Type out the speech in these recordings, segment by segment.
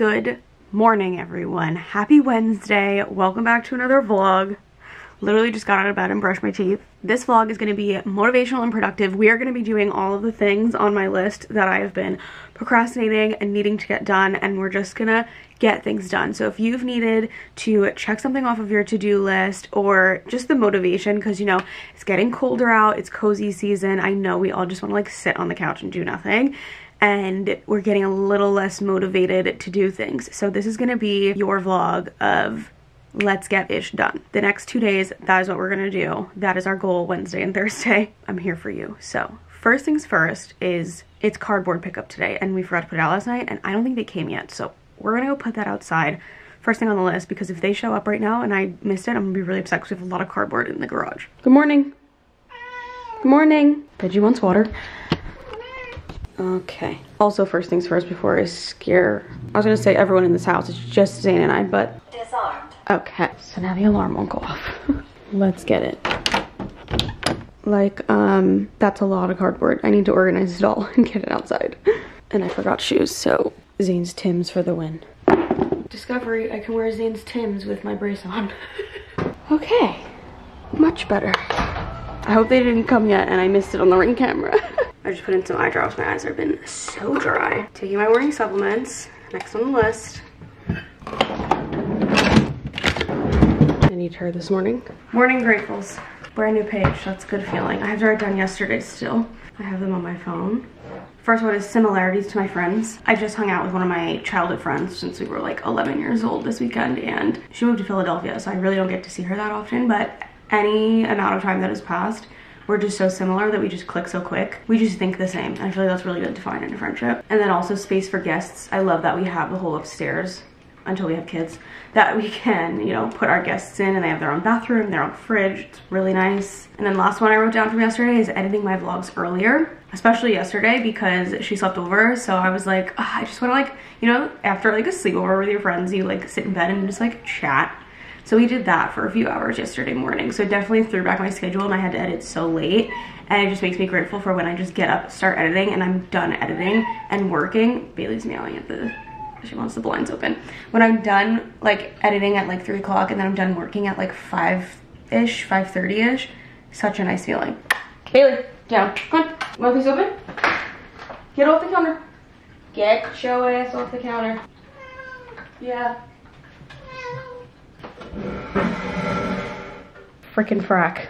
Good morning, everyone. Happy Wednesday. Welcome back to another vlog. Literally just got out of bed and brushed my teeth. This vlog is going to be motivational and productive. We are going to be doing all of the things on my list that I have been procrastinating and needing to get done and we're just going to get things done. So if you've needed to check something off of your to-do list or just the motivation because you know it's getting colder out, it's cozy season. I know we all just want to like sit on the couch and do nothing and we're getting a little less motivated to do things. So this is to be your vlog of let's get ish done. The next two days, that is what we're gonna do. That is our goal Wednesday and Thursday. I'm here for you. So first things first is it's cardboard pickup today and we forgot to put it out last night and I don't think they came yet. So we're gonna go put that outside first thing on the list because if they show up right now and I missed it, I'm gonna be really upset because we have a lot of cardboard in the garage. Good morning. Good morning. Pidgey wants water. Okay. Also, first things first before I scare, I was gonna say everyone in this house, it's just Zane and I, but. Disarmed. Okay, so now the alarm won't go off. Let's get it. Like, um, that's a lot of cardboard. I need to organize it all and get it outside. And I forgot shoes, so Zane's Tim's for the win. Discovery, I can wear Zane's Tim's with my brace on. okay, much better. I hope they didn't come yet and I missed it on the ring camera. I just put in some eye drops. My eyes have been so dry. Taking my morning supplements. Next on the list. I need her this morning. Morning gratefuls. Brand new page. That's a good feeling. I have to write down yesterday still. I have them on my phone. First one is similarities to my friends. I just hung out with one of my childhood friends since we were like 11 years old this weekend and she moved to Philadelphia so I really don't get to see her that often but any amount of time that has passed we're just so similar that we just click so quick. We just think the same. I feel like that's really good to find in a friendship. And then also space for guests. I love that we have the whole upstairs until we have kids that we can you know put our guests in and they have their own bathroom their own fridge it's really nice and then last one i wrote down from yesterday is editing my vlogs earlier especially yesterday because she slept over so i was like oh, i just want to like you know after like a sleepover with your friends you like sit in bed and just like chat so we did that for a few hours yesterday morning. So it definitely threw back my schedule and I had to edit so late. And it just makes me grateful for when I just get up, start editing, and I'm done editing and working. Bailey's meowing at the, she wants the blinds open. When I'm done like editing at like three o'clock and then I'm done working at like five-ish, 5.30ish, such a nice feeling. Bailey, down, come on. Want these open? Get off the counter. Get your ass off the counter. Yeah. Freaking frack.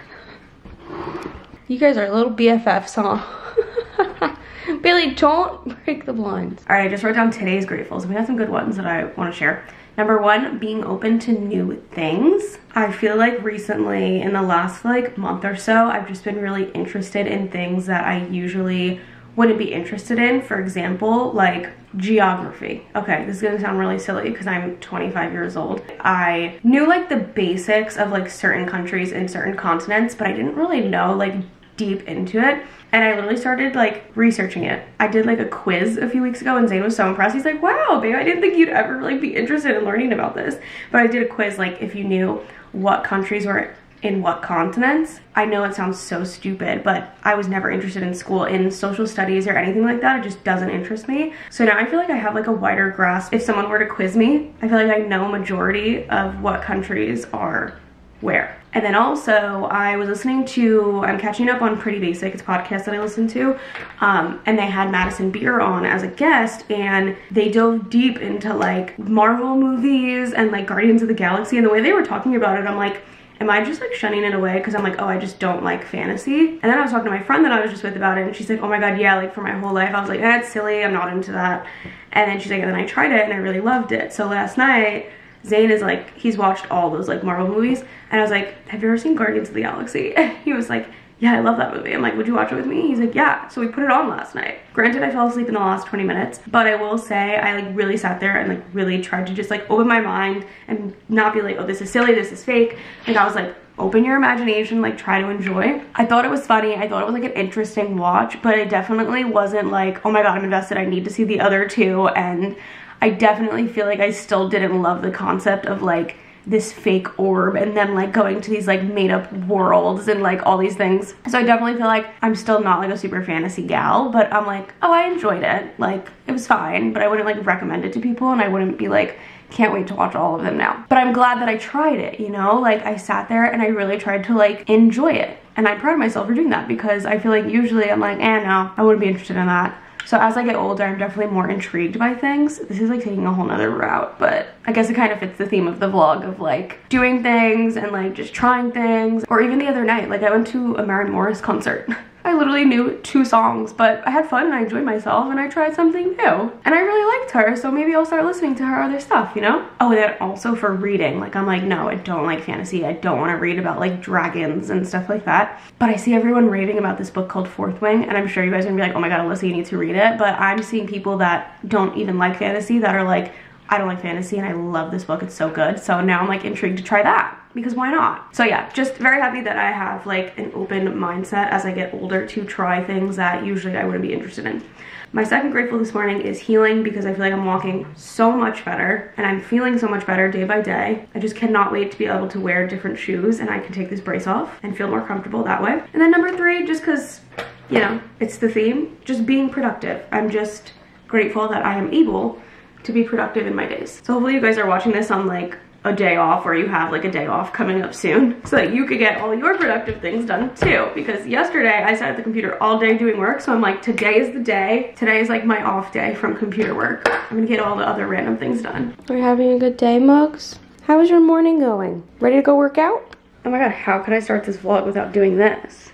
You guys are a little BFFs, huh? Bailey, don't break the blinds. All right, I just wrote down today's gratefuls. We got some good ones that I want to share. Number one, being open to new things. I feel like recently, in the last like month or so, I've just been really interested in things that I usually wouldn't be interested in. For example, like geography. Okay, this is gonna sound really silly because I'm 25 years old. I knew like the basics of like certain countries and certain continents, but I didn't really know like deep into it. And I literally started like researching it. I did like a quiz a few weeks ago and Zane was so impressed. He's like, wow, babe, I didn't think you'd ever like be interested in learning about this. But I did a quiz like if you knew what countries were in what continents. I know it sounds so stupid, but I was never interested in school in social studies or anything like that. It just doesn't interest me. So now I feel like I have like a wider grasp. If someone were to quiz me, I feel like I know majority of what countries are where. And then also, I was listening to, I'm catching up on Pretty Basic, it's a podcast that I listen to, um, and they had Madison Beer on as a guest, and they dove deep into like Marvel movies and like Guardians of the Galaxy, and the way they were talking about it, I'm like, am I just like shunning it away because I'm like, oh, I just don't like fantasy? And then I was talking to my friend that I was just with about it and she's like, oh my god, yeah, like for my whole life, I was like, that's eh, silly, I'm not into that. And then she's like, and then I tried it and I really loved it. So last night, Zane is like, he's watched all those like Marvel movies and I was like, have you ever seen Guardians of the Galaxy? he was like, yeah, I love that movie. I'm like, would you watch it with me? He's like, yeah. So we put it on last night. Granted, I fell asleep in the last 20 minutes, but I will say I like really sat there and like really tried to just like open my mind and not be like, oh, this is silly, this is fake. Like I was like, open your imagination, like try to enjoy. I thought it was funny. I thought it was like an interesting watch, but it definitely wasn't like, oh my God, I'm invested. I need to see the other two. And I definitely feel like I still didn't love the concept of like this fake orb and then like going to these like made up worlds and like all these things. So I definitely feel like I'm still not like a super fantasy gal, but I'm like, oh, I enjoyed it. Like it was fine, but I wouldn't like recommend it to people and I wouldn't be like, can't wait to watch all of them now. But I'm glad that I tried it, you know? Like I sat there and I really tried to like enjoy it. And I'm proud of myself for doing that because I feel like usually I'm like, eh, no, I wouldn't be interested in that. So as I get older, I'm definitely more intrigued by things. This is like taking a whole nother route, but I guess it kind of fits the theme of the vlog of like doing things and like just trying things. Or even the other night, like I went to a Maren Morris concert. I literally knew two songs, but I had fun and I enjoyed myself and I tried something new. And I really liked her, so maybe I'll start listening to her other stuff, you know? Oh, and then also for reading, like I'm like, no, I don't like fantasy. I don't want to read about like dragons and stuff like that. But I see everyone raving about this book called Fourth Wing, and I'm sure you guys are gonna be like, oh my god, Allisa, you need to read it. But I'm seeing people that don't even like fantasy that are like, I don't like fantasy and I love this book. It's so good. So now I'm like intrigued to try that because why not? So yeah, just very happy that I have like an open mindset as I get older to try things that usually I wouldn't be interested in. My second grateful this morning is healing because I feel like I'm walking so much better and I'm feeling so much better day by day. I just cannot wait to be able to wear different shoes and I can take this brace off and feel more comfortable that way. And then number three, just because, you know, it's the theme, just being productive. I'm just grateful that I am able to be productive in my days. So hopefully you guys are watching this on like a day off or you have like a day off coming up soon so that you could get all your productive things done too. Because yesterday I sat at the computer all day doing work so I'm like today is the day. Today is like my off day from computer work. I'm gonna get all the other random things done. We're having a good day mugs how was your morning going? Ready to go work out? Oh my god how could I start this vlog without doing this?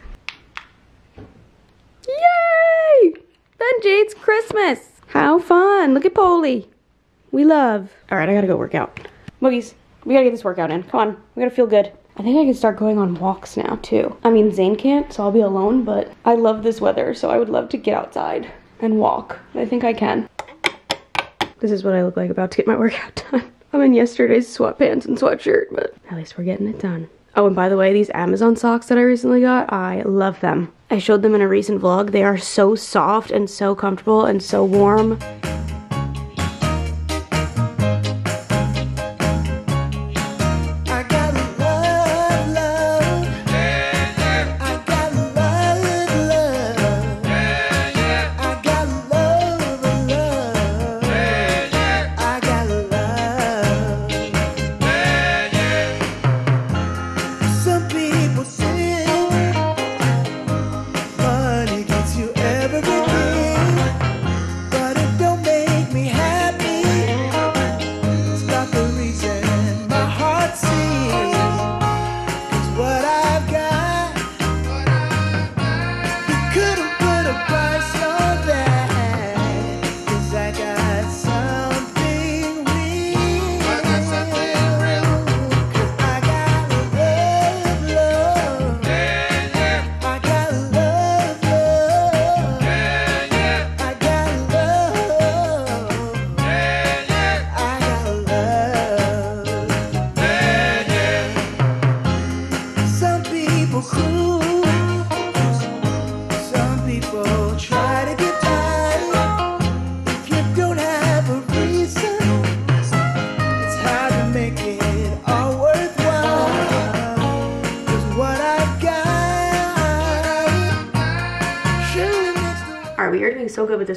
Yay! Benji it's Christmas. How fun. Look at Polly. We love. All right, I gotta go work out. Moogies, we gotta get this workout in. Come on, we gotta feel good. I think I can start going on walks now too. I mean, Zane can't, so I'll be alone, but I love this weather, so I would love to get outside and walk. I think I can. This is what I look like about to get my workout done. I'm in yesterday's sweatpants and sweatshirt, but at least we're getting it done. Oh, and by the way, these Amazon socks that I recently got, I love them. I showed them in a recent vlog. They are so soft and so comfortable and so warm.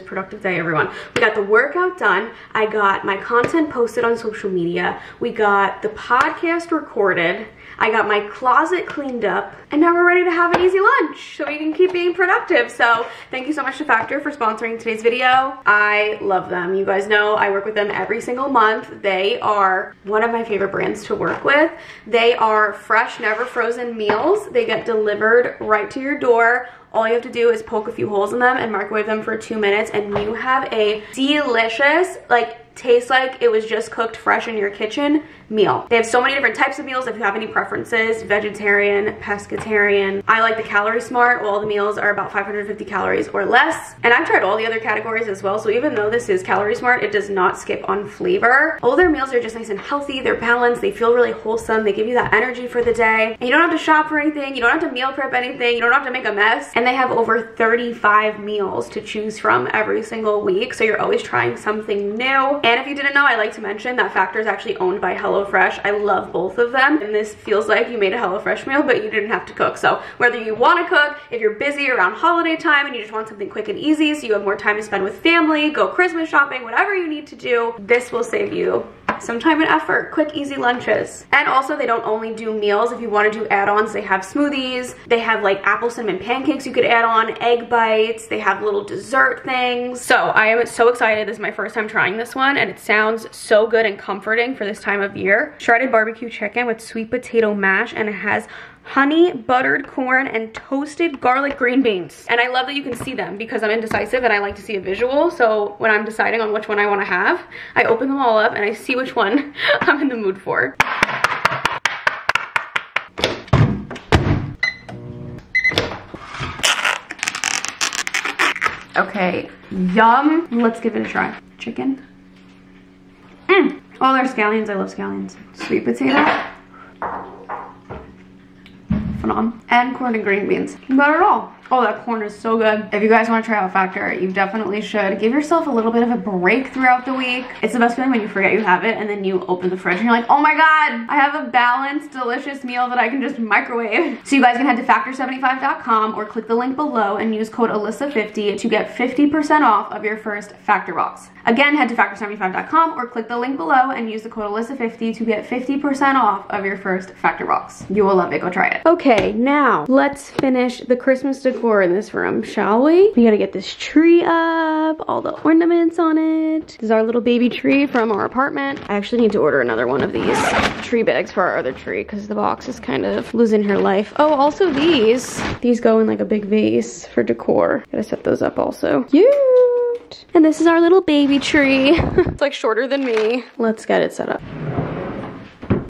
Productive day, everyone. We got the workout done. I got my content posted on social media. We got the podcast recorded. I got my closet cleaned up and now we're ready to have an easy lunch so we can keep being productive. So thank you so much to Factor for sponsoring today's video. I love them. You guys know I work with them every single month. They are one of my favorite brands to work with. They are fresh, never frozen meals. They get delivered right to your door all you have to do is poke a few holes in them and microwave them for two minutes and you have a delicious, like tastes like it was just cooked fresh in your kitchen meal. They have so many different types of meals if you have any preferences, vegetarian, pescatarian. I like the Calorie Smart. All the meals are about 550 calories or less. And I've tried all the other categories as well. So even though this is Calorie Smart, it does not skip on flavor. All their meals are just nice and healthy. They're balanced. They feel really wholesome. They give you that energy for the day. And you don't have to shop for anything. You don't have to meal prep anything. You don't have to make a mess. And they have over 35 meals to choose from every single week. So you're always trying something new And if you didn't know, I like to mention that Factor is actually owned by HelloFresh. I love both of them. And this feels like you made a HelloFresh meal, but you didn't have to cook. So whether you want to cook, if you're busy around holiday time and you just want something quick and easy so you have more time to spend with family, go Christmas shopping, whatever you need to do, this will save you some time and effort, quick, easy lunches. And also they don't only do meals. If you want to do add-ons, they have smoothies. They have like apple cinnamon pancakes you could add on, egg bites. They have little dessert things. So I am so excited. This is my first time trying this one and it sounds so good and comforting for this time of year. Shredded barbecue chicken with sweet potato mash and it has honey buttered corn and toasted garlic green beans. And i love that you can see them because i'm indecisive and i like to see a visual. So when i'm deciding on which one i want to have i open them all up and i see which one i'm in the mood for. Okay yum. Let's give it a try. Chicken? Mm. oh there's scallions i love scallions. Sweet potato phenomenal. And corn and green beans. Not at all. Oh, that corn is so good. If you guys want to try out Factor, you definitely should. Give yourself a little bit of a break throughout the week. It's the best feeling when you forget you have it and then you open the fridge and you're like, oh my God, I have a balanced, delicious meal that I can just microwave. So you guys can head to factor75.com or click the link below and use code Allisa50 to get 50% off of your first Factor box. Again, head to factor75.com or click the link below and use the code Allisa50 to get 50% off of your first Factor box. You will love it. Go try it. Okay, now let's finish the Christmas decor in this room, shall we? We gotta get this tree up, all the ornaments on it. This is our little baby tree from our apartment. I actually need to order another one of these tree bags for our other tree because the box is kind of losing her life. Oh, also these. These go in like a big vase for decor. Gotta set those up also. Cute. And this is our little baby tree. it's like shorter than me. Let's get it set up.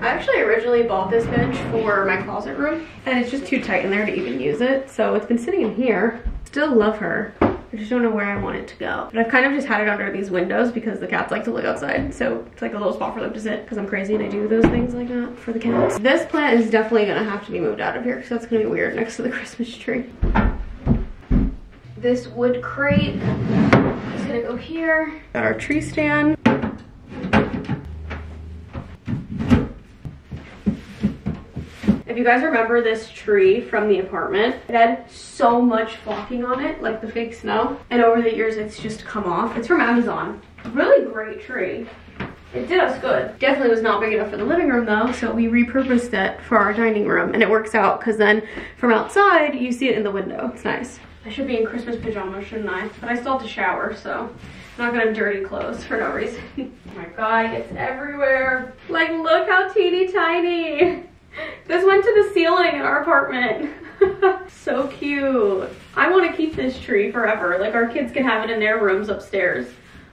I actually originally bought this bench for my closet room and it's just too tight in there to even use it. So it's been sitting in here. Still love her. I just don't know where I want it to go. But I've kind of just had it under these windows because the cats like to look outside. So it's like a little spot for them to sit because I'm crazy and I do those things like that for the cats. This plant is definitely gonna have to be moved out of here because that's gonna be weird next to the Christmas tree. This wood crate is gonna go here. Got our tree stand. You guys remember this tree from the apartment, it had so much flocking on it, like the fake snow. And over the years, it's just come off. It's from Amazon. Really great tree. It did us good. Definitely was not big enough for the living room though, so we repurposed it for our dining room. And it works out because then from outside, you see it in the window. It's nice. I should be in Christmas pajamas, shouldn't I? But I still have to shower, so I'm not gonna dirty clothes for no reason. oh my god, it's everywhere. Like, look how teeny tiny. This went to the ceiling in our apartment. so cute. I want to keep this tree forever. Like our kids can have it in their rooms upstairs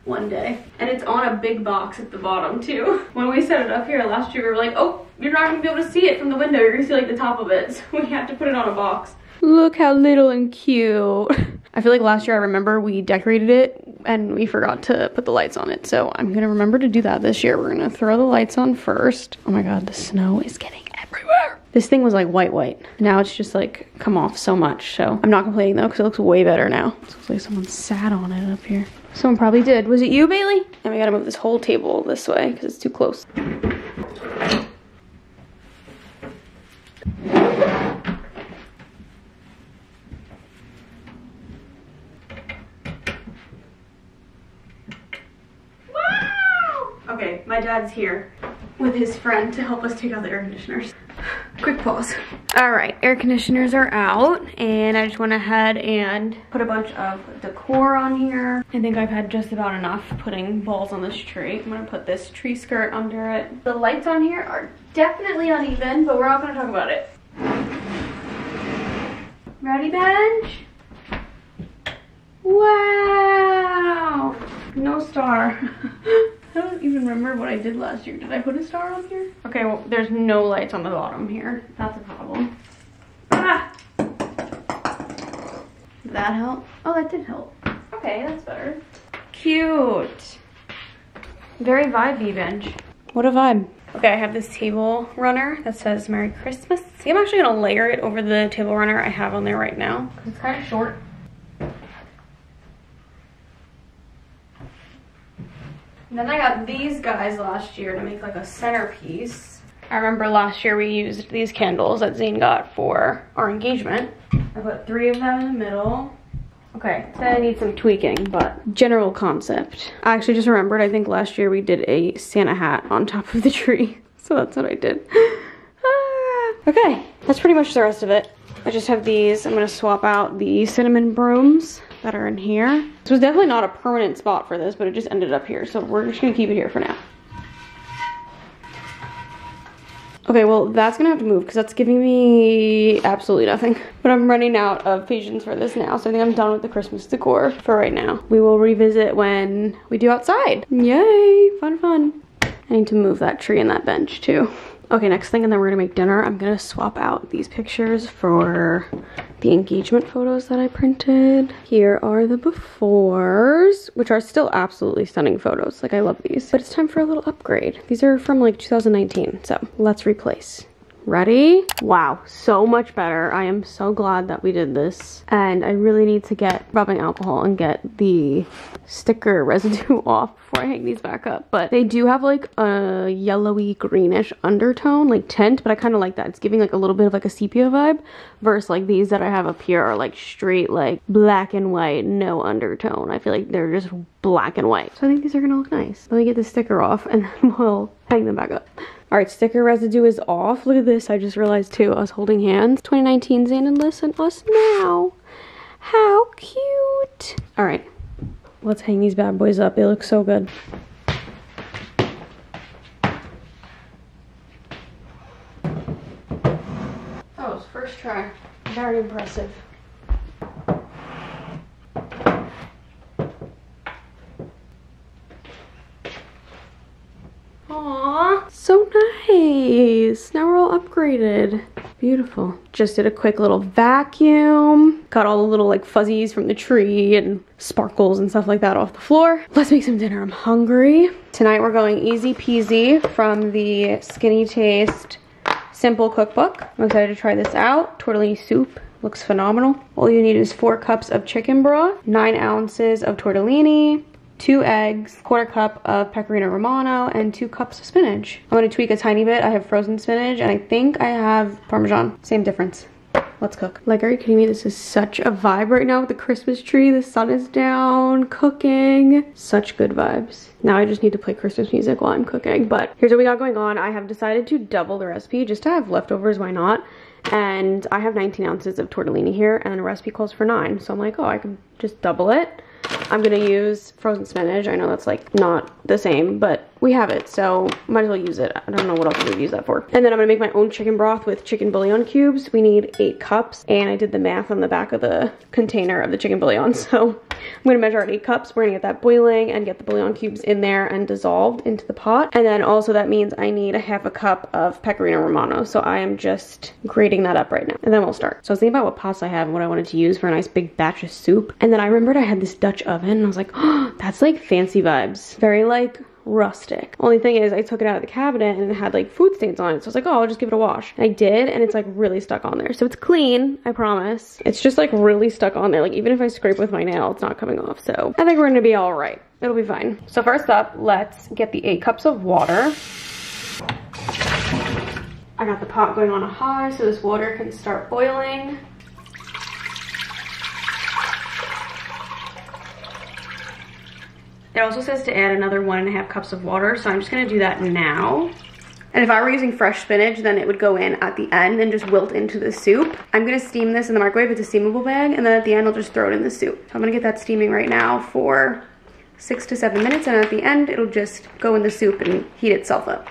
one day. And it's on a big box at the bottom too. When we set it up here last year, we were like, oh, you're not gonna be able to see it from the window. You're gonna see like the top of it. So we had to put it on a box. Look how little and cute. I feel like last year I remember we decorated it and we forgot to put the lights on it. So I'm gonna remember to do that this year. We're gonna throw the lights on first. Oh my God, the snow is getting everywhere. This thing was like white, white. Now it's just like come off so much. So I'm not complaining though because it looks way better now. It looks like someone sat on it up here. Someone probably did. Was it you, Bailey? And we gotta move this whole table this way because it's too close. Okay, my dad's here with his friend to help us take out the air conditioners. Quick pause. All right, air conditioners are out and I just went ahead and put a bunch of decor on here. I think I've had just about enough putting balls on this tree. I'm gonna put this tree skirt under it. The lights on here are definitely uneven, but we're not gonna talk about it. Ready, bench? Wow! No star. I don't even remember what I did last year. Did I put a star on here? Okay, well, there's no lights on the bottom here. That's a problem. Ah! Did that help? Oh, that did help. Okay, that's better. Cute. Very vibey bench. What a vibe. Okay, I have this table runner that says Merry Christmas. See, I'm actually gonna layer it over the table runner I have on there right now it's kind of short. And then I got these guys last year to make like a centerpiece. I remember last year we used these candles that Zane got for our engagement. I put three of them in the middle. Okay, then I need some tweaking, but general concept. I actually just remembered, I think last year we did a Santa hat on top of the tree. So that's what I did. Ah. Okay, that's pretty much the rest of it. I just have these. I'm gonna swap out the cinnamon brooms that are in here. This was definitely not a permanent spot for this, but it just ended up here. So we're just gonna keep it here for now. Okay, well, that's gonna have to move because that's giving me absolutely nothing. But I'm running out of patience for this now, so I think I'm done with the Christmas decor for right now. We will revisit when we do outside. Yay, fun, fun. I need to move that tree and that bench too. Okay, next thing, and then we're gonna make dinner. I'm gonna swap out these pictures for the engagement photos that I printed. Here are the befores, which are still absolutely stunning photos. Like, I love these. But it's time for a little upgrade. These are from like 2019, so let's replace. Ready? Wow, so much better. I am so glad that we did this. And I really need to get rubbing alcohol and get the sticker residue off before I hang these back up. But they do have like a yellowy greenish undertone, like tint, but I kind of like that. It's giving like a little bit of like a sepia vibe versus like these that I have up here are like straight like black and white, no undertone. I feel like they're just black and white. So I think these are gonna look nice. Let me get the sticker off and then we'll hang them back up. All right, sticker residue is off. Look at this. I just realized too. I was holding hands. 2019 Zane and listen us now. How cute. All right, let's hang these bad boys up. They look so good. Was first try. Very impressive. Aww, so nice. Now we're all upgraded. Beautiful. Just did a quick little vacuum. Got all the little like fuzzies from the tree and sparkles and stuff like that off the floor. Let's make some dinner. I'm hungry. Tonight we're going easy peasy from the Skinny Taste Simple Cookbook. I'm excited to try this out. Tortellini soup looks phenomenal. All you need is four cups of chicken broth, nine ounces of tortellini, two eggs, quarter cup of pecorino romano, and two cups of spinach. I'm gonna tweak a tiny bit. I have frozen spinach, and I think I have Parmesan. Same difference. Let's cook. Like, are you kidding me? This is such a vibe right now with the Christmas tree. The sun is down, cooking. Such good vibes. Now I just need to play Christmas music while I'm cooking. But here's what we got going on. I have decided to double the recipe just to have leftovers. Why not? And I have 19 ounces of tortellini here, and the recipe calls for nine. So I'm like, oh, I can just double it. I'm gonna use frozen spinach. I know that's like not the same, but we have it, so might as well use it. I don't know what else we would use that for. And then I'm gonna make my own chicken broth with chicken bouillon cubes. We need eight cups, and I did the math on the back of the container of the chicken bouillon. So I'm gonna measure out eight cups. We're gonna get that boiling and get the bouillon cubes in there and dissolved into the pot. And then also that means I need a half a cup of pecorino romano. So I am just grating that up right now, and then we'll start. So I was thinking about what pots I have and what I wanted to use for a nice big batch of soup. And then I remembered I had this Dutch oven, and I was like, oh, that's like fancy vibes. Very like rustic. Only thing is I took it out of the cabinet and it had like food stains on it. So I was like, oh, I'll just give it a wash. And I did and it's like really stuck on there. So it's clean, I promise. It's just like really stuck on there. Like even if I scrape with my nail, it's not coming off. So I think we're gonna be all right. It'll be fine. So first up, let's get the eight cups of water. I got the pot going on a high so this water can start boiling. It also says to add another one and a half cups of water, so I'm just gonna do that now. And if I were using fresh spinach, then it would go in at the end and just wilt into the soup. I'm gonna steam this in the microwave. It's a steamable bag, and then at the end, I'll just throw it in the soup. So I'm gonna get that steaming right now for six to seven minutes, and at the end, it'll just go in the soup and heat itself up.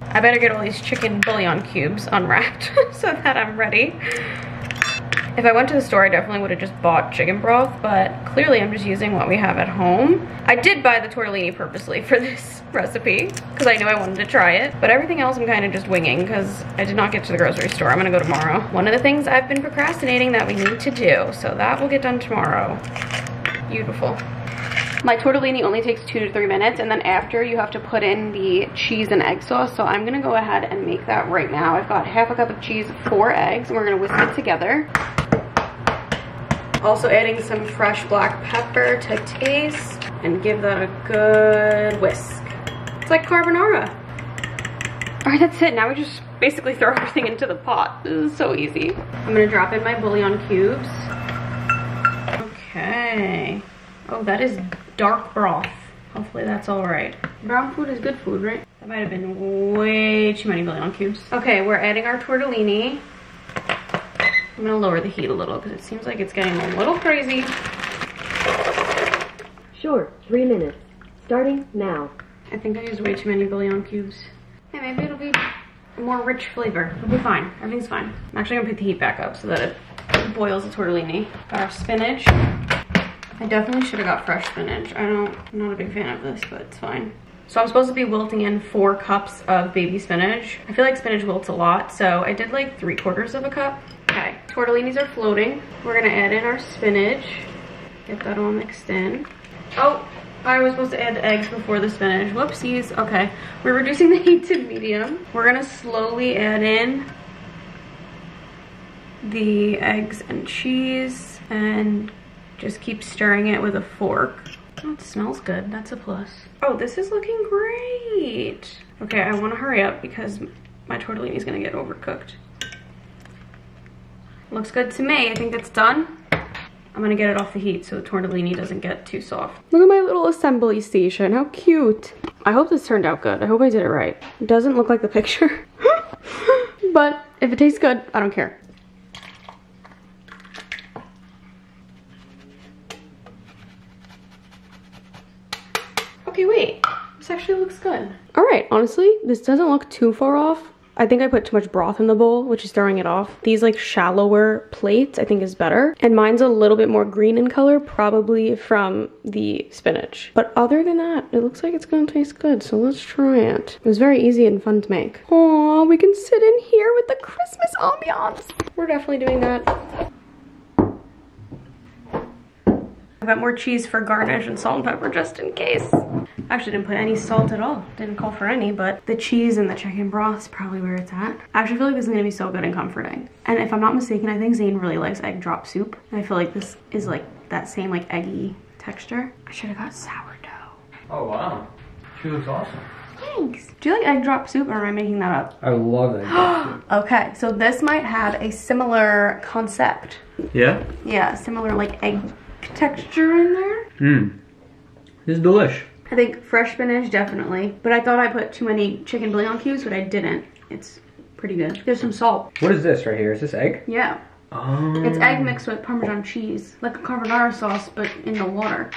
I better get all these chicken bouillon cubes unwrapped so that I'm ready. If I went to the store, I definitely would have just bought chicken broth, but clearly I'm just using what we have at home. I did buy the tortellini purposely for this recipe because I knew I wanted to try it, but everything else I'm kind of just winging because I did not get to the grocery store. I'm gonna go tomorrow. One of the things I've been procrastinating that we need to do, so that will get done tomorrow. Beautiful. My tortellini only takes two to three minutes and then after you have to put in the cheese and egg sauce. So I'm gonna go ahead and make that right now. I've got half a cup of cheese, four eggs, and we're gonna whisk it together. Also adding some fresh black pepper to taste. and give that a good whisk. It's like carbonara. All right, that's it. Now we just basically throw everything into the pot. This is so easy. I'm gonna drop in my bouillon cubes. Okay. Oh, that is dark broth. Hopefully that's all right. Brown food is good food, right? That might have been way too many bouillon cubes. Okay, we're adding our tortellini. I'm gonna lower the heat a little because it seems like it's getting a little crazy. Sure, three minutes. Starting now. I think I used way too many bouillon cubes. Hey, maybe it'll be a more rich flavor. It'll be fine. Everything's fine. I'm actually gonna put the heat back up so that it boils the tortellini. Got our spinach. I definitely should have got fresh spinach. I don't, I'm not a big fan of this, but it's fine. So I'm supposed to be wilting in four cups of baby spinach. I feel like spinach wilts a lot, so I did like three quarters of a cup. Okay, tortellinis are floating. We're gonna add in our spinach. Get that all mixed in. Oh, I was supposed to add the eggs before the spinach. Whoopsies. Okay, we're reducing the heat to medium. We're gonna slowly add in the eggs and cheese and just keep stirring it with a fork. Oh, it smells good. That's a plus. Oh, this is looking great. Okay, I want to hurry up because my tortellini is going to get overcooked. Looks good to me. I think it's done. I'm going to get it off the heat so the tortellini doesn't get too soft. Look at my little assembly station. How cute. I hope this turned out good. I hope I did it right. It doesn't look like the picture. but if it tastes good, I don't care. Okay, wait. This actually looks good. All right, honestly, this doesn't look too far off. I think I put too much broth in the bowl, which is throwing it off. These like shallower plates I think is better. And mine's a little bit more green in color, probably from the spinach. But other than that, it looks like it's gonna taste good, so let's try it. It was very easy and fun to make. Oh, we can sit in here with the Christmas ambiance. We're definitely doing that. I got more cheese for garnish and salt and pepper just in case. Actually didn't put any salt at all. Didn't call for any, but the cheese and the chicken broth is probably where it's at. I actually feel like this is gonna be so good and comforting. And if I'm not mistaken, I think Zane really likes egg drop soup. And I feel like this is like that same like eggy texture. I should have got sourdough. Oh wow, she looks awesome. Thanks. Do you like egg drop soup or am I making that up? I love egg it. Okay, so this might have a similar concept. yeah? Yeah, similar like egg texture in there. Mmm. This is delish. I think fresh spinach, definitely. But I thought I put too many chicken bouillon cubes, but I didn't. It's pretty good. There's some salt. What is this right here? Is this egg? Yeah. Oh. It's egg mixed with Parmesan cheese. Like a carbonara sauce, but in the water.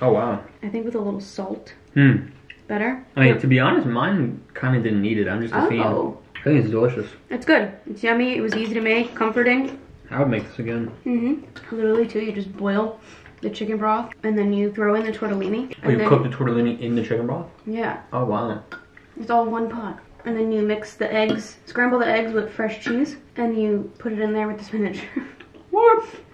Oh wow. I think with a little salt. Hmm. Better? I mean, to be honest, mine kind of didn't need it. I'm just a fan. Oh. I think it's delicious. It's good. It's yummy. It was easy to make. Comforting. I would make this again. Mm-hmm. Literally, too, you just boil the chicken broth and then you throw in the tortellini. Oh, you then, cook the tortellini in the chicken broth? Yeah. Oh wow. It's all one pot. And then you mix the eggs, scramble the eggs with fresh cheese, and you put it in there with the spinach.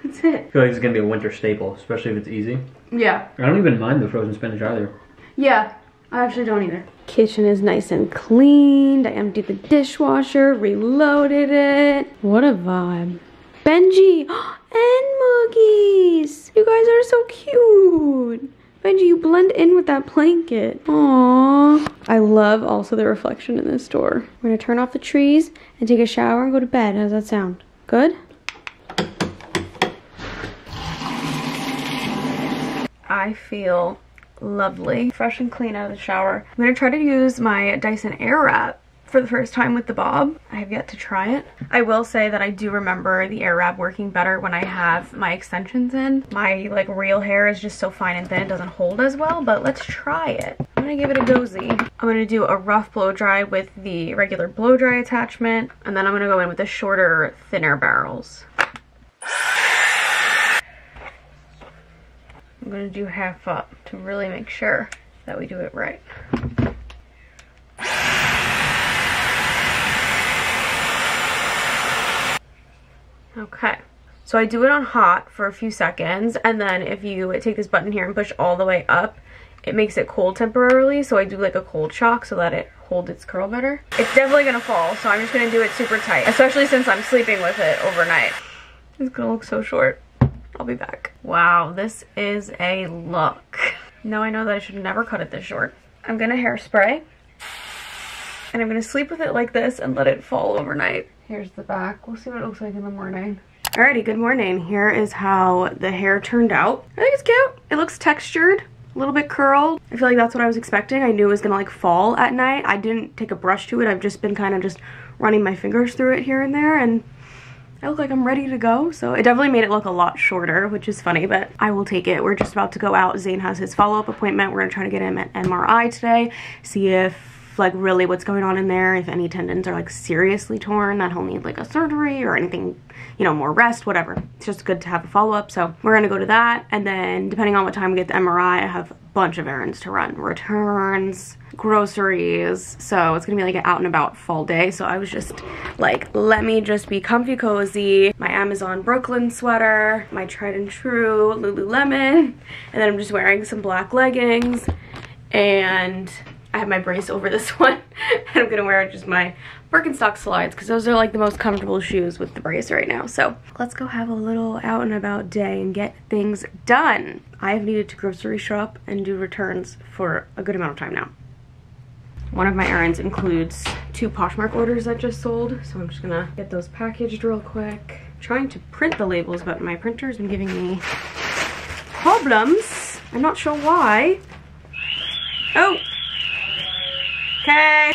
That's it. I feel like it's gonna be a winter staple, especially if it's easy. Yeah. I don't even mind the frozen spinach either. Yeah. I actually don't either. Kitchen is nice and cleaned. I emptied the dishwasher, reloaded it. What a vibe. Benji and Moogies. You guys are so cute. Benji, you blend in with that blanket. Aww. I love also the reflection in this door. We're gonna turn off the trees and take a shower and go to bed. How's that sound? Good? I feel lovely, fresh and clean out of the shower. I'm gonna try to use my Dyson Airwrap for the first time with the bob. I have yet to try it. I will say that I do remember the air wrap working better when I have my extensions in. My like real hair is just so fine and thin it doesn't hold as well, but let's try it. I'm gonna give it a gozy. I'm gonna do a rough blow dry with the regular blow dry attachment, and then I'm gonna go in with the shorter, thinner barrels. I'm gonna do half up to really make sure that we do it right. Okay, so I do it on hot for a few seconds, and then if you take this button here and push all the way up, it makes it cold temporarily, so I do like a cold shock so that it holds its curl better. It's definitely gonna fall, so I'm just gonna do it super tight, especially since I'm sleeping with it overnight. It's gonna look so short. I'll be back. Wow, this is a look. Now I know that I should never cut it this short. I'm gonna hairspray. And I'm gonna sleep with it like this and let it fall overnight. Here's the back. We'll see what it looks like in the morning. Alrighty, good morning. Here is how the hair turned out. I think it's cute. It looks textured, a little bit curled. I feel like that's what I was expecting. I knew it was gonna like fall at night. I didn't take a brush to it. I've just been kind of just running my fingers through it here and there and I look like I'm ready to go. So it definitely made it look a lot shorter, which is funny, but I will take it. We're just about to go out. Zane has his follow-up appointment. We're gonna try to get him an MRI today, see if like really what's going on in there, if any tendons are like seriously torn, that he'll need like a surgery or anything, you know, more rest, whatever. It's just good to have a follow-up. So we're gonna go to that. And then depending on what time we get the MRI, I have a bunch of errands to run. Returns, groceries. So it's gonna be like an out and about fall day. So I was just like, let me just be comfy cozy. My Amazon Brooklyn sweater, my tried and true Lululemon. And then I'm just wearing some black leggings and I have my brace over this one and I'm gonna wear just my Birkenstock slides because those are like the most comfortable shoes with the brace right now. So let's go have a little out and about day and get things done. I have needed to grocery shop and do returns for a good amount of time now. One of my errands includes two Poshmark orders that just sold, so I'm just gonna get those packaged real quick. I'm trying to print the labels, but my printer's been giving me problems. I'm not sure why. Oh, Okay.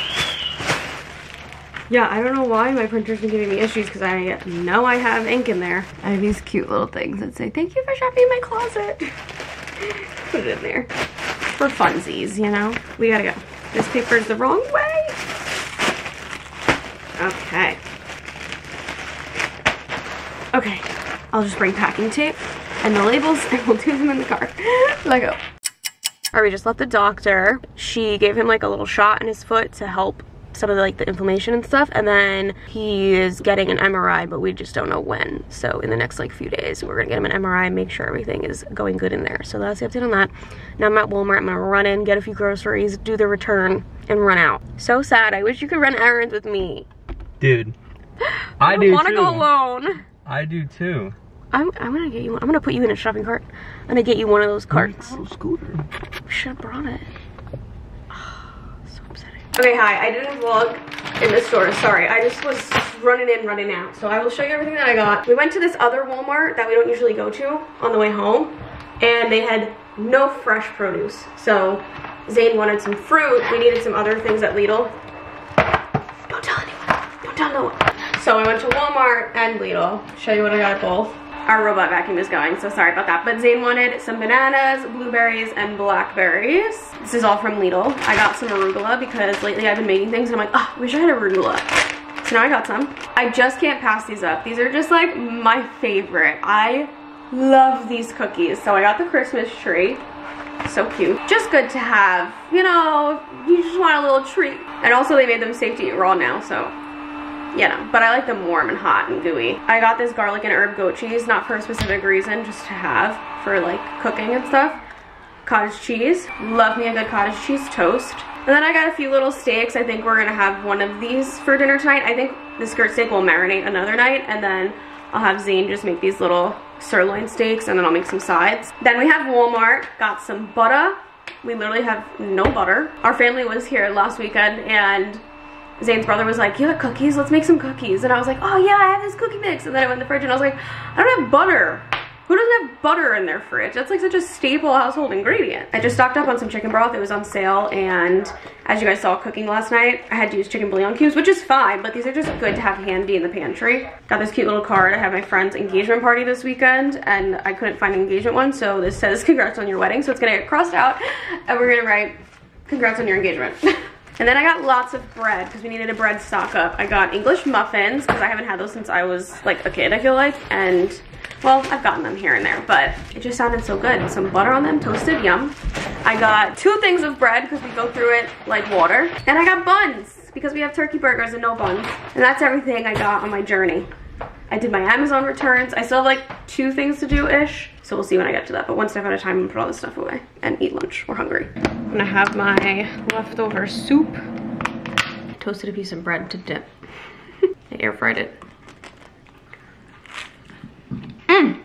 Yeah, I don't know why my printer's been giving me issues because I know I have ink in there. I have these cute little things that say, thank you for shopping my closet. Put it in there for funsies, you know? We gotta go. This paper's the wrong way. Okay. Okay, I'll just bring packing tape and the labels and we'll do them in the car. Let go. Or we just left the doctor. She gave him like a little shot in his foot to help some of the, like the inflammation and stuff. And then he is getting an MRI but we just don't know when. So in the next like few days we're gonna get him an MRI and make sure everything is going good in there. So that's the update on that. Now I'm at Walmart. I'm gonna run in get a few groceries do the return and run out. So sad. I wish you could run errands with me. Dude, I, I don't do want to too. go alone. I do too. I'm, I'm gonna get you I'm gonna put you in a shopping cart I'm gonna get you one of those carts Oh, scooter. Should have brought it. so upsetting. Okay, hi. I didn't vlog in the store. Sorry. I just was running in, running out. So I will show you everything that I got. We went to this other Walmart that we don't usually go to on the way home. And they had no fresh produce. So Zane wanted some fruit. We needed some other things at Lidl. Don't tell anyone. Don't tell no one. So I went to Walmart and Lidl. Show you what I got at both our robot vacuum is going, so sorry about that. But Zane wanted some bananas, blueberries, and blackberries. This is all from Lidl. I got some arugula because lately I've been making things and I'm like, oh, I wish I had arugula. So now I got some. I just can't pass these up. These are just like my favorite. I love these cookies. So I got the Christmas tree. So cute. Just good to have, you know, you just want a little treat. And also they made them safe to eat raw now, so you know, but I like them warm and hot and gooey. I got this garlic and herb goat cheese, not for a specific reason, just to have for like cooking and stuff. Cottage cheese, love me a good cottage cheese toast. And then I got a few little steaks. I think we're gonna have one of these for dinner tonight. I think the skirt steak will marinate another night and then I'll have Zane just make these little sirloin steaks and then I'll make some sides. Then we have Walmart, got some butter. We literally have no butter. Our family was here last weekend and Zane's brother was like, you got cookies? Let's make some cookies. And I was like, oh yeah, I have this cookie mix. And then I went in the fridge and I was like, I don't have butter. Who doesn't have butter in their fridge? That's like such a staple household ingredient. I just stocked up on some chicken broth. It was on sale. And as you guys saw cooking last night, I had to use chicken bouillon cubes, which is fine, but these are just good to have handy in the pantry. Got this cute little card. I have my friend's engagement party this weekend and I couldn't find an engagement one. So this says congrats on your wedding. So it's gonna get crossed out and we're gonna write congrats on your engagement. And then I got lots of bread because we needed a bread stock up. I got English muffins because I haven't had those since I was like a kid, I feel like. And well, I've gotten them here and there, but it just sounded so good. Some butter on them, toasted, yum. I got two things of bread because we go through it like water. And I got buns because we have turkey burgers and no buns. And that's everything I got on my journey. I did my Amazon returns. I still have like two things to do-ish. So we'll see when I get to that. But one step at a time, I'm put all this stuff away and eat lunch. We're hungry. I'm gonna have my leftover soup. I toasted a piece of bread to dip. I air fried it. Mm.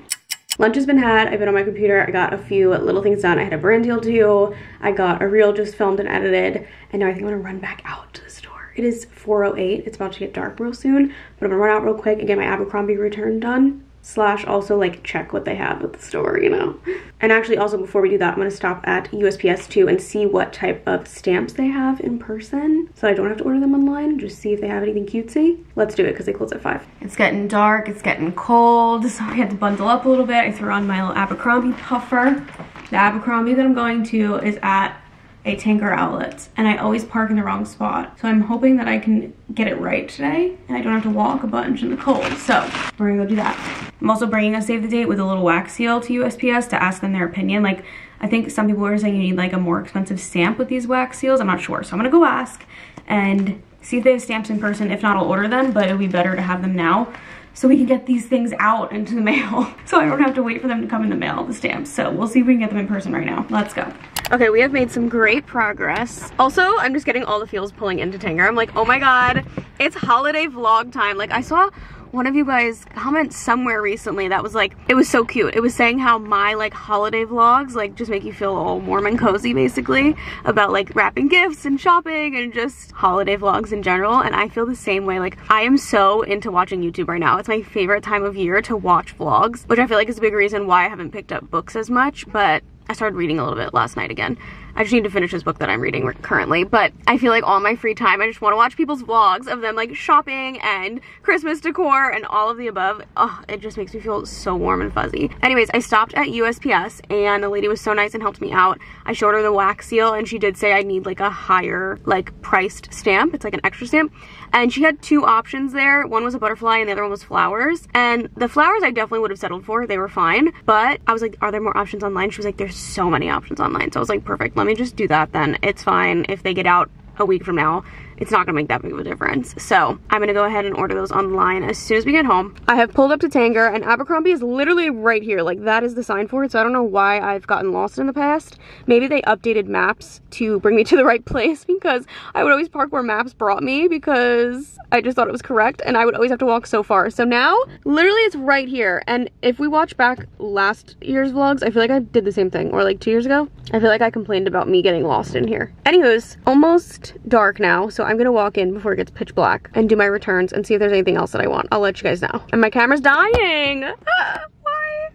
lunch has been had. I've been on my computer. I got a few little things done. I had a brand deal to do. I got a reel just filmed and edited. And now I think I'm gonna run back out to the store. It is 4.08. It's about to get dark real soon. But I'm gonna run out real quick and get my Abercrombie return done slash also like check what they have at the store, you know. And actually also before we do that, I'm gonna stop at USPS too and see what type of stamps they have in person so I don't have to order them online, just see if they have anything cutesy. Let's do it because they close at five. It's getting dark, it's getting cold, so I had to bundle up a little bit. I threw on my little Abercrombie puffer. The Abercrombie that I'm going to is at a Tanger outlet and I always park in the wrong spot. So I'm hoping that I can get it right today and I don't have to walk a bunch in the cold. So we're gonna go do that. I'm also bringing a save the date with a little wax seal to USPS to ask them their opinion. Like I think some people are saying you need like a more expensive stamp with these wax seals. I'm not sure. So I'm gonna go ask and see if they have stamps in person. If not, I'll order them, but it would be better to have them now so we can get these things out into the mail so I don't have to wait for them to come in the mail, the stamps. So we'll see if we can get them in person right now. Let's go. Okay, we have made some great progress. Also, I'm just getting all the feels pulling into Tanger. I'm like, oh my God, it's holiday vlog time. Like I saw one of you guys comment somewhere recently that was like, it was so cute. It was saying how my like holiday vlogs like just make you feel all warm and cozy basically about like wrapping gifts and shopping and just holiday vlogs in general. And I feel the same way. Like I am so into watching YouTube right now. It's my favorite time of year to watch vlogs, which I feel like is a big reason why I haven't picked up books as much, but I started reading a little bit last night again. I just need to finish this book that I'm reading currently, but I feel like all my free time, I just want to watch people's vlogs of them like shopping and Christmas decor and all of the above. Oh, it just makes me feel so warm and fuzzy. Anyways, I stopped at USPS and the lady was so nice and helped me out. I showed her the wax seal and she did say I need like a higher like priced stamp. It's like an extra stamp. And she had two options there. One was a butterfly and the other one was flowers. And the flowers I definitely would have settled for. They were fine. But I was like, are there more options online? She was like, there's so many options online. So I was like, perfect let me just do that then. It's fine if they get out a week from now it's not gonna make that big of a difference. So I'm gonna go ahead and order those online as soon as we get home. I have pulled up to Tanger and Abercrombie is literally right here. Like that is the sign for it. So I don't know why I've gotten lost in the past. Maybe they updated maps to bring me to the right place because I would always park where maps brought me because I just thought it was correct and I would always have to walk so far. So now literally it's right here. And if we watch back last year's vlogs, I feel like I did the same thing or like two years ago. I feel like I complained about me getting lost in here. Anyways, almost dark now. So I'm gonna walk in before it gets pitch black and do my returns and see if there's anything else that I want. I'll let you guys know. And my camera's dying. Why?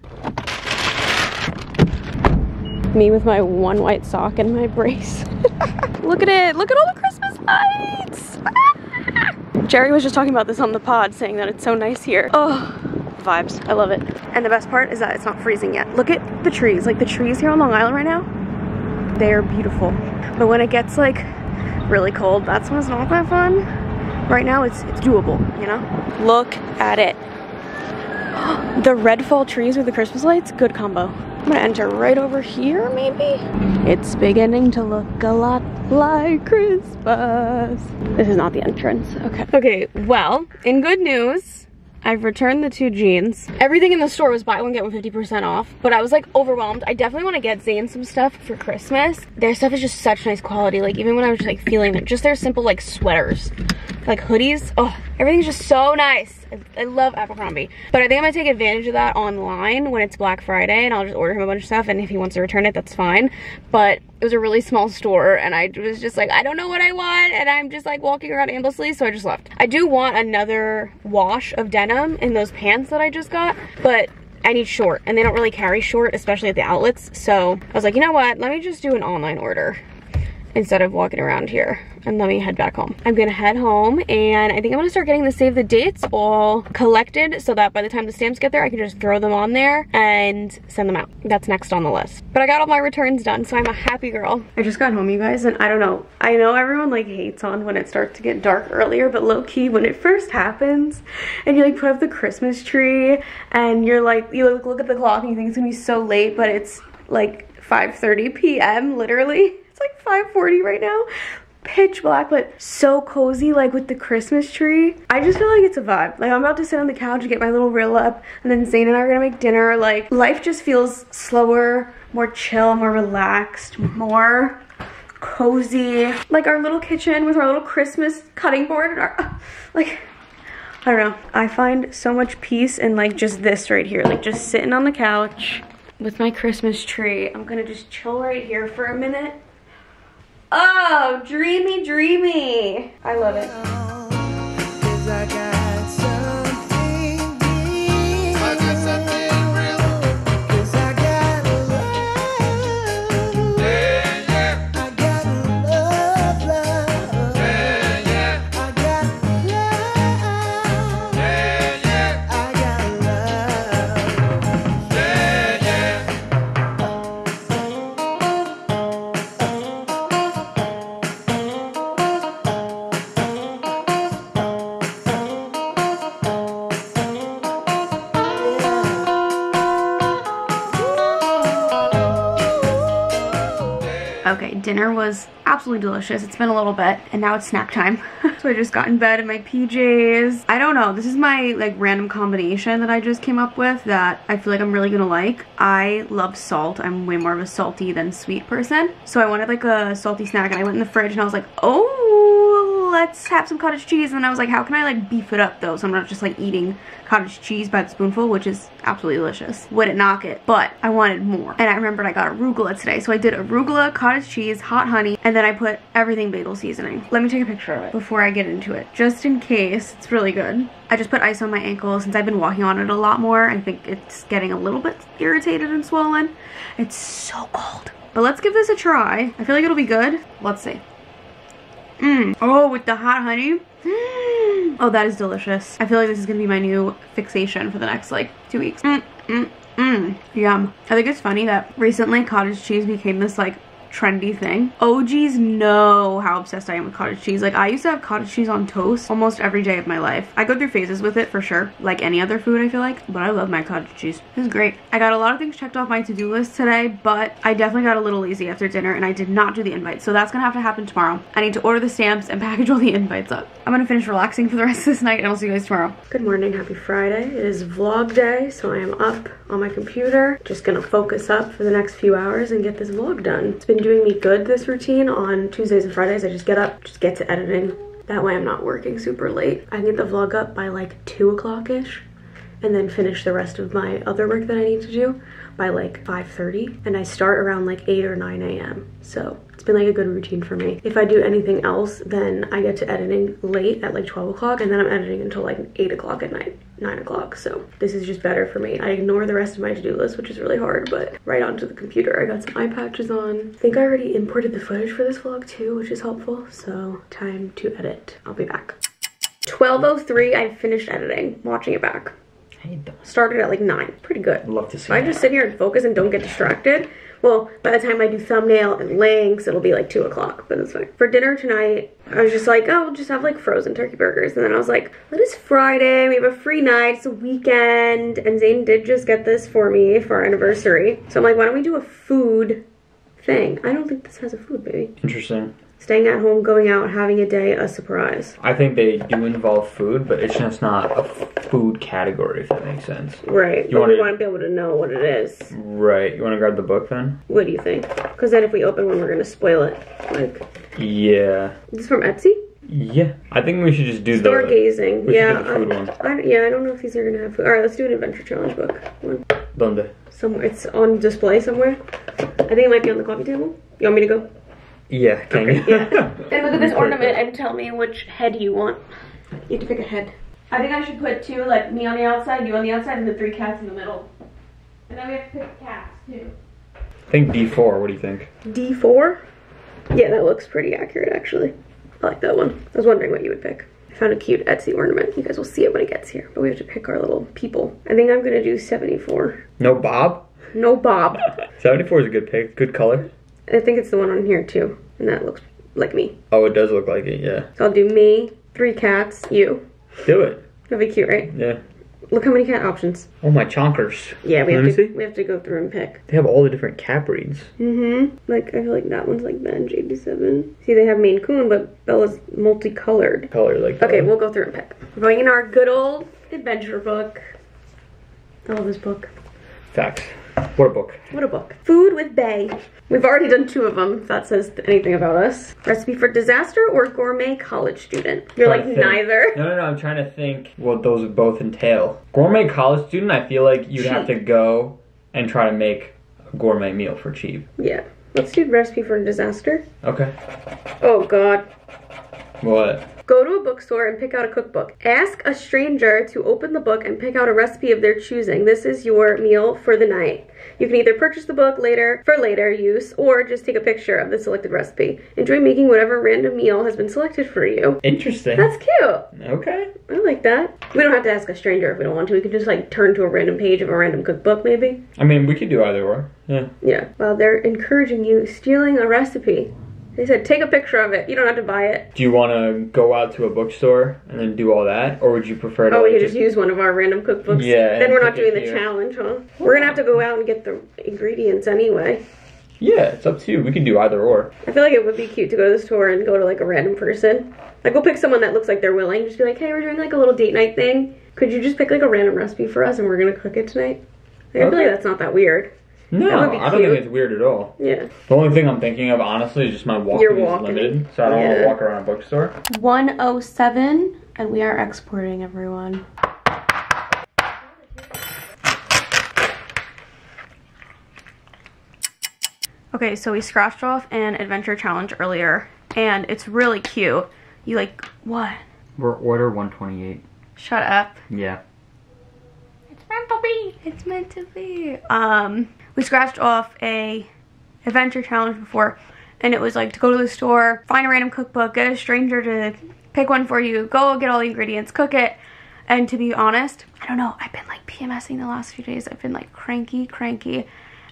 Me with my one white sock and my brace. Look at it. Look at all the Christmas lights. Jerry was just talking about this on the pod saying that it's so nice here. Oh, vibes. I love it. And the best part is that it's not freezing yet. Look at the trees. Like the trees here on Long Island right now, they're beautiful. But when it gets like really cold, that's when it's not that fun. Right now it's, it's doable, you know? Look at it. the red fall trees with the Christmas lights, good combo. I'm gonna enter right over here, maybe? It's beginning to look a lot like Christmas. This is not the entrance, okay. Okay, well, in good news, I've returned the two jeans. Everything in the store was buy one, get one 50% off, but I was like overwhelmed. I definitely want to get Zane some stuff for Christmas. Their stuff is just such nice quality. Like even when I was like feeling it, just their simple like sweaters, like hoodies. Oh, everything's just so nice. I, I love Abercrombie. But I think I'm gonna take advantage of that online when it's Black Friday and I'll just order him a bunch of stuff and if he wants to return it, that's fine. But it was a really small store and I was just like, I don't know what I want and I'm just like walking around aimlessly, so I just left. I do want another wash of denim in those pants that I just got, but I need short and they don't really carry short, especially at the outlets. So I was like, you know what, let me just do an online order instead of walking around here and let me head back home. I'm gonna head home and I think I'm gonna start getting the save the dates all collected so that by the time the stamps get there, I can just throw them on there and send them out. That's next on the list. But I got all my returns done, so I'm a happy girl. I just got home, you guys, and I don't know. I know everyone like hates on when it starts to get dark earlier, but low key, when it first happens and you like put up the Christmas tree and you're like, you look, look at the clock and you think it's gonna be so late, but it's like 5.30 p.m. literally. It's like 5.40 right now pitch black but so cozy like with the Christmas tree. I just feel like it's a vibe. Like I'm about to sit on the couch and get my little reel up and then Zane and I are gonna make dinner. Like life just feels slower, more chill, more relaxed, more cozy. Like our little kitchen with our little Christmas cutting board and our, like I don't know. I find so much peace in like just this right here. Like just sitting on the couch with my Christmas tree. I'm gonna just chill right here for a minute. Oh, dreamy, dreamy. I love it. Dinner was absolutely delicious. It's been a little bit and now it's snack time. so I just got in bed in my PJs. I don't know, this is my like random combination that I just came up with that I feel like I'm really gonna like. I love salt. I'm way more of a salty than sweet person. So I wanted like a salty snack and I went in the fridge and I was like, oh, let's have some cottage cheese. And I was like, how can I like beef it up though? So I'm not just like eating cottage cheese by the spoonful, which is absolutely delicious. Wouldn't knock it, but I wanted more. And I remembered I got arugula today. So I did arugula, cottage cheese, hot honey, and then I put everything bagel seasoning. Let me take a picture of it before I get into it, just in case. It's really good. I just put ice on my ankle since I've been walking on it a lot more. I think it's getting a little bit irritated and swollen. It's so cold. But let's give this a try. I feel like it'll be good. Let's see. Mmm. Oh, with the hot honey. Mm. Oh, that is delicious. I feel like this is gonna be my new fixation for the next like two weeks. Mm, mm, mm. Yum. I think it's funny that recently cottage cheese became this like trendy thing. OGs know how obsessed I am with cottage cheese. Like I used to have cottage cheese on toast almost every day of my life. I go through phases with it for sure, like any other food I feel like, but I love my cottage cheese. It's great. I got a lot of things checked off my to-do list today, but I definitely got a little lazy after dinner and I did not do the invites. So that's gonna have to happen tomorrow. I need to order the stamps and package all the invites up. I'm gonna finish relaxing for the rest of this night and I'll see you guys tomorrow. Good morning, happy Friday. It is vlog day, so I am up on my computer. Just gonna focus up for the next few hours and get this vlog done. It's been doing me good, this routine. On Tuesdays and Fridays, I just get up, just get to editing. That way I'm not working super late. I get the vlog up by like 2 o'clock-ish and then finish the rest of my other work that I need to do by like 5.30 and I start around like 8 or 9 a.m. So it's been like a good routine for me. If I do anything else, then I get to editing late at like 12 o'clock and then I'm editing until like 8 o'clock at night, 9 o'clock. So this is just better for me. I ignore the rest of my to-do list, which is really hard, but right onto the computer. I got some eye patches on. I think I already imported the footage for this vlog too, which is helpful. So time to edit. I'll be back. 12.03, I finished editing, watching it back. Started at like 9. Pretty good. Love to see If I just sit here and focus and don't get distracted, well, by the time I do thumbnail and links, it'll be like 2 o'clock, but that's fine. For dinner tonight, I was just like, oh, we'll just have like frozen turkey burgers. And then I was like, it is Friday, we have a free night, it's a weekend. And Zane did just get this for me for our anniversary. So I'm like, why don't we do a food thing? I don't think this has a food, baby. Interesting. Staying at home, going out, having a day, a surprise. I think they do involve food, but it's just not a food category, if that makes sense. Right, You but wanna- want to be able to know what it is. Right. You want to grab the book then? What do you think? Because then if we open one, we're going to spoil it. Like, Yeah. this is from Etsy? Yeah. I think we should just do the. Stargazing. we yeah. the food I, one. I, yeah, I don't know if these are gonna have food. All right, let's do an adventure challenge book. One Donde? somewhere. It's on display somewhere. I think it might be on the coffee table. You want me to go? Yeah. Can you? Yeah. and look at this ornament and tell me which head you want. You have to pick a head. I think I should put two, like me on the outside, you on the outside, and the three cats in the middle. And then we have to pick cats too. I think D4. What do you think? D4? Yeah, that looks pretty accurate actually. I like that one. I was wondering what you would pick. I found a cute Etsy ornament. You guys will see it when it gets here. But we have to pick our little people. I think I'm gonna do 74. No Bob. No Bob. 74 is a good pick. Good color. I think it's the one on here too. And that looks like me. Oh, it does look like it. Yeah. So I'll do me, three cats, you. Do it. That'd be cute, right? Yeah. Look how many cat options. Oh my chonkers. Yeah, we Let have to see. we have to go through and pick. They have all the different cat breeds. Mm-hmm. Like I feel like that one's like Benj 87. See they have Maine Coon, but Bella's multicolored. Color like. Okay, we'll go through and pick. We're going in our good old adventure book. I love this book. Facts. What a book. What a book. Food with Bay. We've already done two of them, if that says anything about us. Recipe for disaster or gourmet college student? You're like Trying to think. neither. No, no, no. I'm trying to think what those would both entail. Gourmet college student, I feel like you'd have to go and try to make a gourmet meal for cheap. Yeah. Let's do recipe for disaster. Okay. Oh god. What? Go to a bookstore and pick out a cookbook. Ask a stranger to open the book and pick out a recipe of their choosing. This is your meal for the night. You can either purchase the book later for later use or just take a picture of the selected recipe. Enjoy making whatever random meal has been selected for you. Interesting. That's cute. Okay. I like that. We don't have to ask a stranger if we don't want to. We can just like turn to a random page of a random cookbook maybe. I mean, we could do either or. Yeah. Yeah. Well, they're encouraging you stealing a recipe. They said take a picture of it. You don't have to buy it. Do you want to go out to a bookstore and then do all that, or would you prefer to? Oh, we like, can just use one of our random cookbooks. Yeah, Then we're not doing the here. challenge, huh? We're gonna have to go out and get the ingredients anyway. Yeah, it's up to you. We can do either or. I feel like it would be cute to go to the store and go to like a random person. Like we'll pick someone that looks like they're willing. Just be like, hey, we're doing like a little date night thing. Could you just pick like a random recipe for us and we're gonna cook it tonight? Like, I feel Okay. like that's not that weird. No, That would be I don't think it's weird at all. Yeah. The only thing I'm thinking of, honestly, is just my walking You're is limited, so I don't want to walk around a bookstore. 107, and we are exporting everyone. Okay, so we scratched off an adventure challenge earlier, and it's really cute. You like what? We're order 128. Shut up. Yeah. It's meant to be. It's meant to be. Um, we scratched off a adventure challenge before, and it was like to go to the store, find a random cookbook, get a stranger to pick one for you, go get all the ingredients, cook it. And to be honest, I don't know. I've been like PMSing the last few days. I've been like cranky, cranky.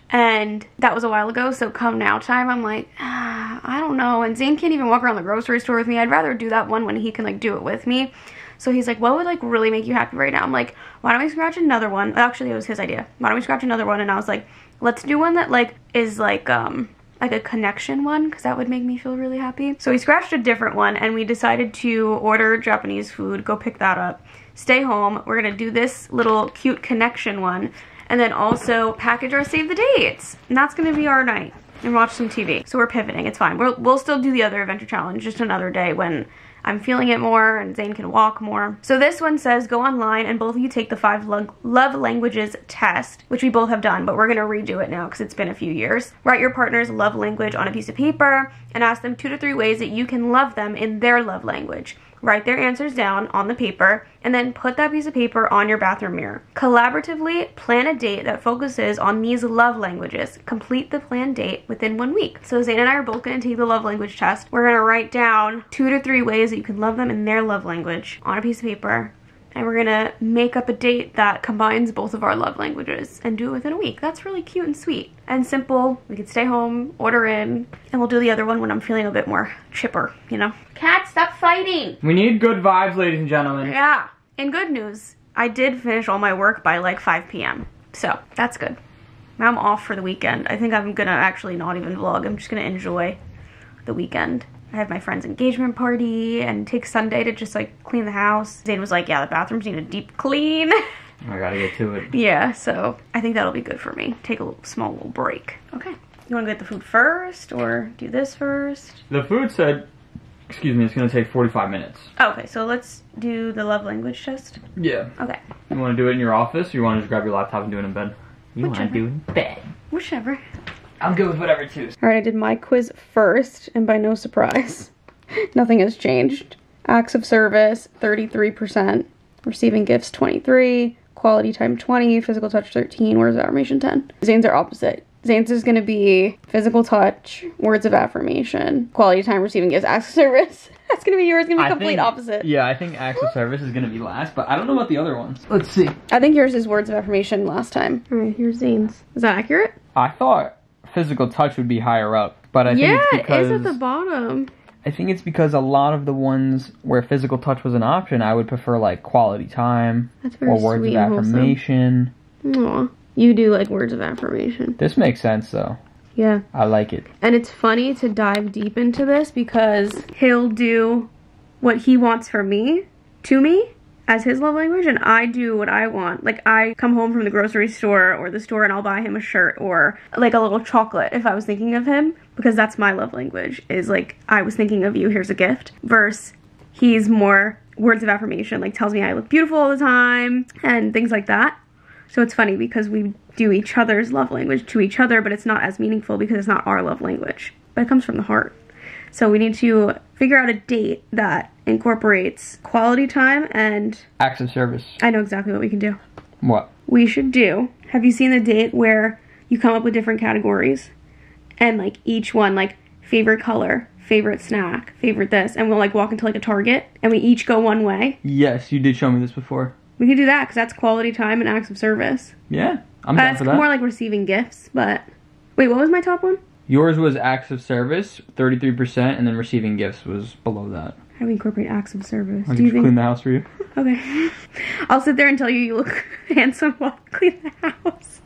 And that was a while ago. So come now time, I'm like, ah, I don't know. And Zane can't even walk around the grocery store with me. I'd rather do that one when he can like do it with me. So he's like, what would like really make you happy right now? I'm like, why don't we scratch another one? Actually, it was his idea. Why don't we scratch another one? And I was like, let's do one that like is like um like a connection one because that would make me feel really happy. So we scratched a different one and we decided to order Japanese food. Go pick that up. Stay home. We're gonna do this little cute connection one and then also package our save the dates. And that's gonna be our night and watch some TV. So we're pivoting. It's fine. We'll, we'll still do the other adventure challenge just another day when I'm feeling it more and Zane can walk more. So this one says go online and both of you take the five lo- love languages test, which we both have done, but we're gonna redo it now because it's been a few years. Write your partner's love language on a piece of paper and ask them two to three ways that you can love them in their love language. Write their answers down on the paper and then put that piece of paper on your bathroom mirror. Collaboratively plan a date that focuses on these love languages. Complete the planned date within one week. So Zane and I are both to take the love language test. We're going to write down two to three ways that you can love them in their love language on a piece of paper. And we're gonna make up a date that combines both of our love languages and do it within a week. That's really cute and sweet and simple. We can stay home, order in, and we'll do the other one when I'm feeling a bit more chipper, you know? Cat, stop fighting! We need good vibes, ladies and gentlemen. Yeah. In good news, I did finish all my work by like 5 p.m. So that's good. Now I'm off for the weekend. I think I'm gonna actually not even vlog. I'm just gonna enjoy the weekend. I have my friend's engagement party and take Sunday to just like clean the house. Zane was like, yeah, the bathrooms need a deep clean. I gotta get to it. yeah, so I think that'll be good for me. Take a little, small little break. Okay. You wanna get the food first or do this first? The food said, excuse me, it's gonna take 45 minutes. Okay, so let's do the love language test. Yeah. Okay. You wanna do it in your office or you wanna just grab your laptop and do it in bed? You wanna do it in bed. Whichever. I'm good with whatever too. All right, I did my quiz first, and by no surprise, nothing has changed. Acts of service, 33%. Receiving gifts, 23. Quality time, 20. Physical touch, 13. Words of affirmation, 10. Zane's are opposite. Zane's is going to be physical touch, words of affirmation, quality time, receiving gifts, acts of service. That's going to be yours. Going to be complete opposite. Yeah, I think acts of service is gonna be last, but I don't know about the other ones. Let's see. I think yours is words of affirmation last time. All right, here's Zane's. Is that accurate? I thought physical touch would be higher up, but I think yeah, it's it because is at the bottom. I think it's because a lot of the ones where physical touch was an option, I would prefer like quality time That's very or words sweet of affirmation. Aw. You do like words of affirmation. This makes sense though. Yeah. I like it. And it's funny to dive deep into this because he'll do what he wants for me to me, as his love language and I do what I want. Like I come home from the grocery store or the store and I'll buy him a shirt or like a little chocolate if I was thinking of him because that's my love language is like I was thinking of you, here's a gift. Verse he's more words of affirmation, like tells me I look beautiful all the time and things like that. So it's funny because we do each other's love language to each other, but it's not as meaningful because it's not our love language. But it comes from the heart. So we need to figure out a date that incorporates quality time and Acts of service. I know exactly what we can do. What? We should do. Have you seen the date where you come up with different categories and like each one like favorite color, favorite snack, favorite this, and we'll like walk into like a Target and we each go one way. Yes, you did show me this before. We could do that because that's quality time and acts of service. Yeah, I'm down That's for that. more like receiving gifts, but wait, what was my top one? Yours was acts of service, 33%, and then receiving gifts was below that. How do we incorporate acts of service? I do can you just clean the house for you. Okay, I'll sit there and tell you you look handsome while I clean the house.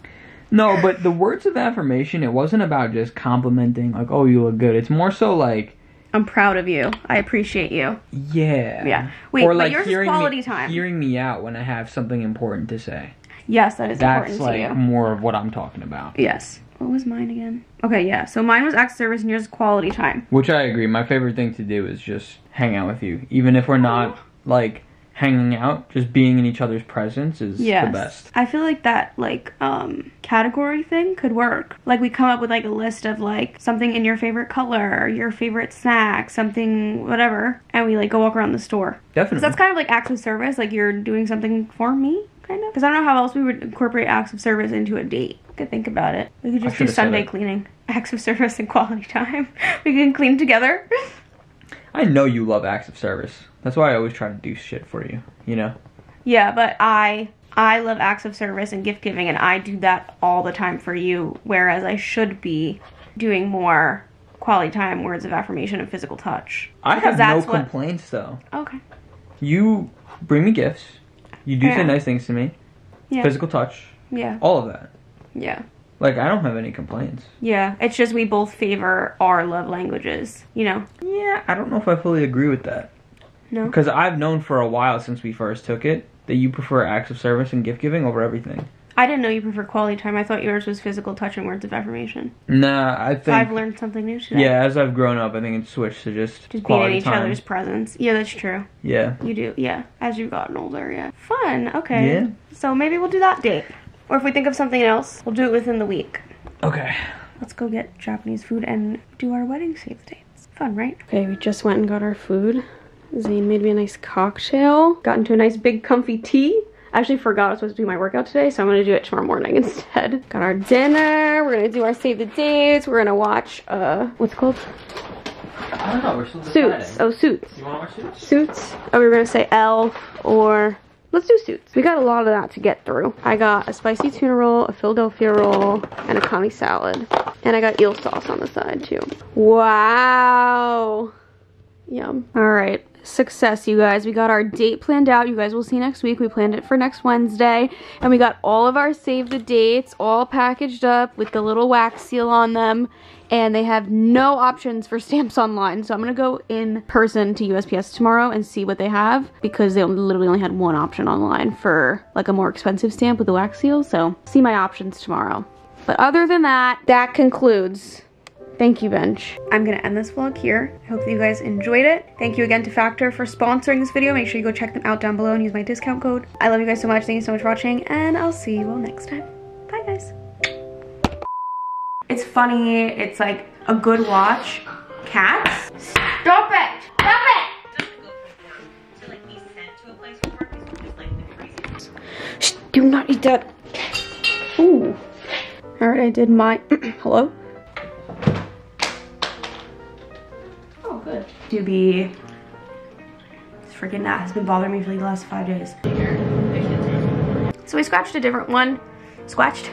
No, but the words of affirmation, it wasn't about just complimenting, like, oh, you look good. It's more so like, I'm proud of you. I appreciate you. yeah. Yeah. Wait, or but like yours is hearing quality me, time. hearing me out when I have something important to say. Yes, that is That's important like to you. more of what I'm talking about. Yes. What was mine again? Okay, yeah. So mine was acts of service and yours is quality time. Which I agree. My favorite thing to do is just hang out with you. Even if we're not like hanging out, just being in each other's presence is Yes. the best. I feel like that like um category thing could work. Like we come up with like a list of like something in your favorite color, your favorite snack, something whatever, and we like go walk around the store. Definitely. that's kind of like acts of service. Like you're doing something for me, kind of. Because I don't know how else we would incorporate acts of service into a date. I could think about it. We could just do Sunday cleaning, acts of service, and quality time. we can clean together. I know you love acts of service. That's why I always try to do shit for you. You know. Yeah, but I I love acts of service and gift giving and I do that all the time for you whereas I should be doing more quality time, words of affirmation and physical touch. I have no what- complaints though. Okay. You bring me gifts. You do Yeah. say nice things to me. Yeah. Physical touch. Yeah. All of that. Yeah. Like I don't have any complaints. Yeah. It's just we both favor our love languages, you know. Yeah, I don't know if I fully agree with that. No? Because I've known for a while since we first took it that you prefer acts of service and gift giving over everything. I didn't know you prefer quality time. I thought yours was physical touch and words of affirmation. Nah, I So I've learned something new today. Yeah, as I've grown up, I think it's switched to just, Just being in each time. other's presence. Yeah, that's true. Yeah. You do, yeah. As you've gotten older, yeah. Fun. Okay. Yeah. So maybe we'll do that date. Or if we think of something else, we'll do it within the week. Okay. Let's go get Japanese food and do our wedding save the dates. Fun, right? Okay, we just went and got our food. Zane made me a nice cocktail. Got into a nice big comfy tea. I actually forgot I was supposed to do my workout today, so I'm gonna do it tomorrow morning instead. Got our dinner. We're gonna do our save the dates. We're gonna watch uh what's it called? I don't know, we're still Suits. Oh, Suits. You want to watch Suits? Suits. Oh, we were gonna say Elf or let's do Suits. We got a lot of that to get through. I got a spicy tuna roll, a Philadelphia roll, and a kani salad, and I got eel sauce on the side too. Wow. Yum. All right. Success, you guys. We got our date planned out. You guys will see next week. We planned it for next Wednesday. And we got all of our save the dates all packaged up with the little wax seal on them. And they have no options for stamps online. So I'm going to go in person to USPS tomorrow and see what they have because they literally only had one option online for like a more expensive stamp with the wax seal. So see my options tomorrow. But other than that, that concludes Thank you, Bench. I'm gonna end this vlog here. I hope that you guys enjoyed it. Thank you again to Factor for sponsoring this video. Make sure you go check them out down below and use my discount code. I love you guys so much. Thank you so much for watching, and I'll see you all next time. Bye, guys. It's funny. It's like a good watch. Cats? Stop it! Stop it! Do not eat that. Ooh. Alright, I did my. Hello? Good. To be. This freaking gnat has been bothering me for like the last five days. So we scratched a different one. Scratched?